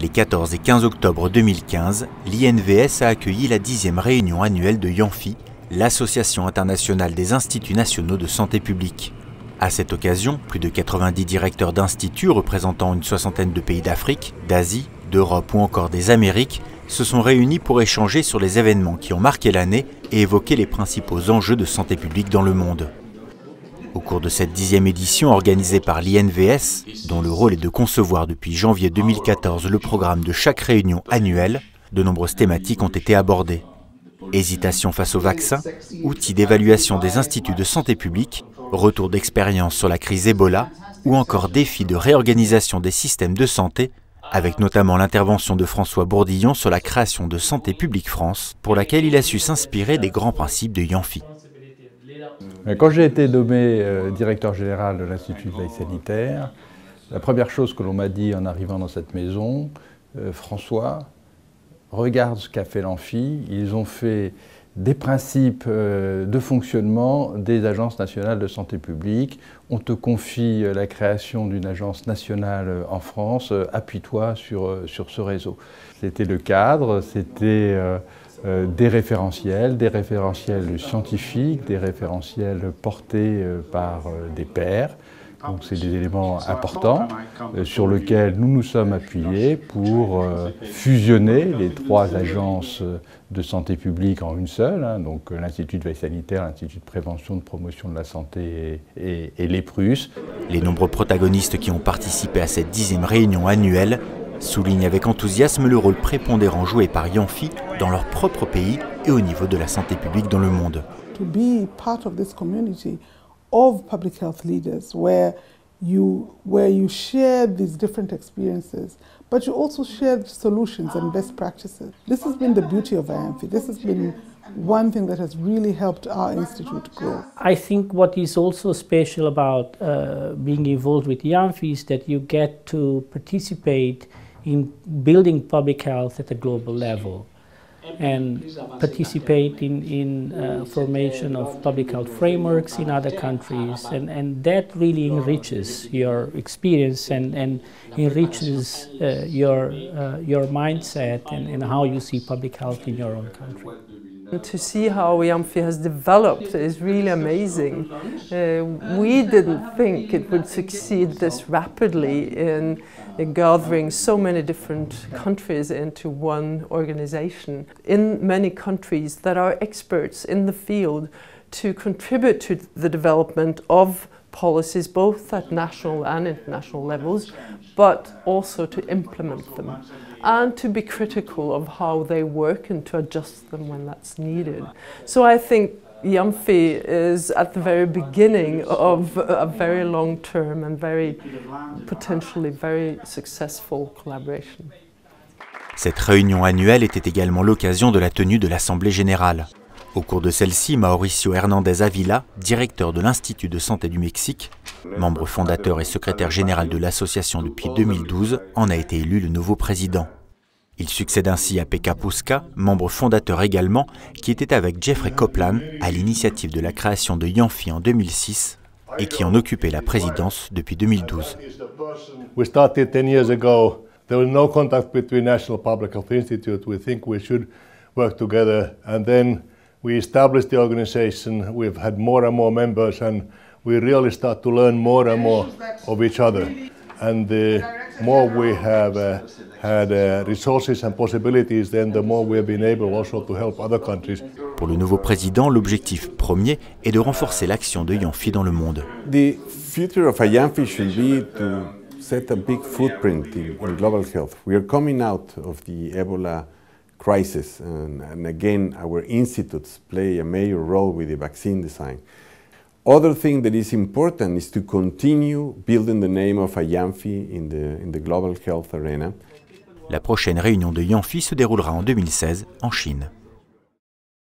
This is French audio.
Les 14 et 15 octobre 2015, l'INVS a accueilli la dixième réunion annuelle de YANFI, l'Association internationale des instituts nationaux de santé publique. À cette occasion, plus de 90 directeurs d'instituts représentant une soixantaine de pays d'Afrique, d'Asie, d'Europe ou encore des Amériques se sont réunis pour échanger sur les événements qui ont marqué l'année et évoquer les principaux enjeux de santé publique dans le monde. Au cours de cette dixième édition organisée par l'INVS, dont le rôle est de concevoir depuis janvier 2014 le programme de chaque réunion annuelle, de nombreuses thématiques ont été abordées. Hésitation face au vaccin, outils d'évaluation des instituts de santé publique, retour d'expérience sur la crise Ebola ou encore défis de réorganisation des systèmes de santé, avec notamment l'intervention de François Bourdillon sur la création de Santé publique France, pour laquelle il a su s'inspirer des grands principes de Yanfi. Quand j'ai été nommé euh, directeur général de l'Institut de veille sanitaire, la première chose que l'on m'a dit en arrivant dans cette maison, euh, François, regarde ce qu'a fait l'Amphi, ils ont fait des principes euh, de fonctionnement des agences nationales de santé publique. On te confie la création d'une agence nationale en France, appuie-toi sur, sur ce réseau. C'était le cadre, c'était euh, des référentiels, des référentiels scientifiques, des référentiels portés euh, par euh, des pairs. Donc c'est des éléments importants sur lesquels nous nous sommes appuyés pour fusionner les trois agences de santé publique en une seule, hein. donc l'Institut de veille sanitaire, l'Institut de prévention de promotion de la santé et, les PRUS. Les nombreux protagonistes qui ont participé à cette dixième réunion annuelle souligne avec enthousiasme le rôle prépondérant joué par Yanfi dans leur propre pays et au niveau de la santé publique dans le monde. To be part of this community of public health leaders where you where you share these different experiences but you also share solutions and best practices. This has been the beauty of IAMFI. This has been one thing that has really helped our institute grow. I think what is also special about uh, being involved with IAMFI is that you get to participate in building public health at a global level and participate in, in uh, formation of public health frameworks in other countries and, and that really enriches your experience and, and enriches uh, your, uh, your mindset and, and how you see public health in your own country. To see how Yamfi has developed is really amazing. Uh, we didn't think it would succeed this rapidly in, in, gathering so many different countries into one organization. In many countries that are experts in the field to contribute to the development of policies both at national and international levels, but also to implement them and to be critical of how they work and to adjust them when that's needed. So I think Yamfi is at the very beginning of a very long-term and very potentially very successful collaboration. Cette réunion annuelle était également l'occasion de la tenue de l'Assemblée générale. Au cours de celle-ci, Mauricio Hernandez Avila, directeur de l'Institut de santé du Mexique, membre fondateur et secrétaire général de l'association depuis 2012, en a été élu le nouveau président. Il succède ainsi à Pekka Puska, membre fondateur également, qui était avec Jeffrey Copland à l'initiative de la création de Yanfi en 2006 et qui en occupait la présidence depuis 2012. We started 10 years ago. There was no contact we established the organization, we've had more and more members, and we really start to learn more and more of each other. And the more we have uh, had uh, resources and possibilities, then the more we have been able also to help other countries. Pour le nouveau président, l'objectif premier est de renforcer l'action de Yanfi dans le monde. The future of Yanfi should be to set a big footprint in, in global health. We are coming out of the Ebola crisis. And, and, again, our institutes play a major role with the vaccine design. Other thing that is important is to continue building the name of Ayamfi in the, in the global health arena. La prochaine réunion de Yanfi se déroulera en 2016 en Chine.